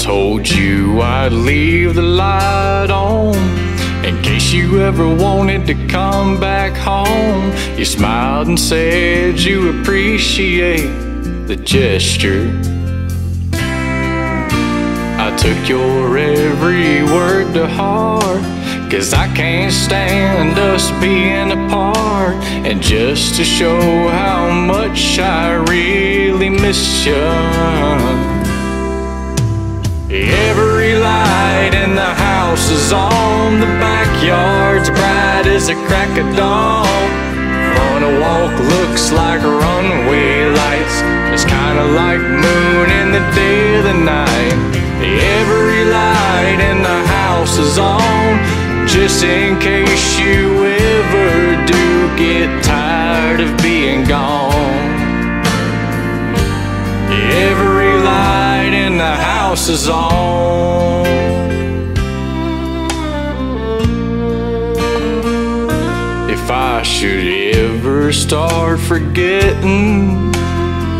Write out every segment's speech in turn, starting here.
told you I'd leave the light on in case you ever wanted to come back home. You smiled and said you appreciate the gesture. I took your every word to heart. Cause I can't stand us being apart. And just to show how much I really miss you. Every light in the house is on, the backyard's bright as a crack of dawn. Of walk looks like runway lights. It's kinda like moon in the day of the night. Every light in the house is on, just in case you ever do get tired house is on. If I should ever start forgetting,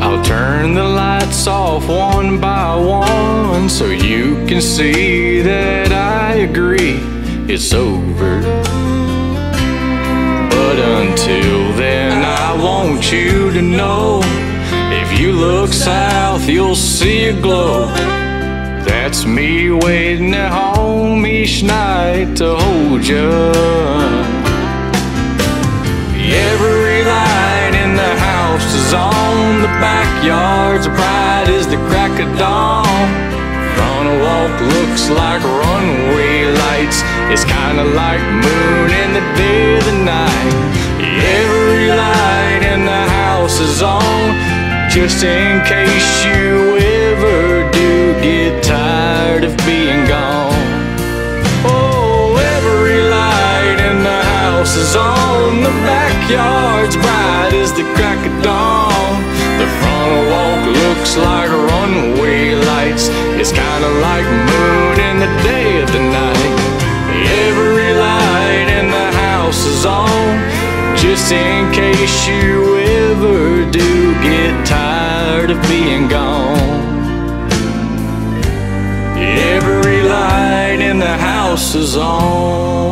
I'll turn the lights off one by one so you can see that I agree it's over. But until then, I want you to know if you look south, you'll see a glow. That's me waiting at home each night to hold you. Every light in the house is on, the backyard's bright as the crack of dawn. Front walk looks like runway lights. It's kinda like moon in the day of the night. Every light in the house is on, just in case you ever the house is on, the backyard's bright as the crack of dawn. The front walk looks like runway lights. It's kinda like moon in the day of the night. Every light in the house is on, just in case you ever do get tired of being gone. Every light in the house is on.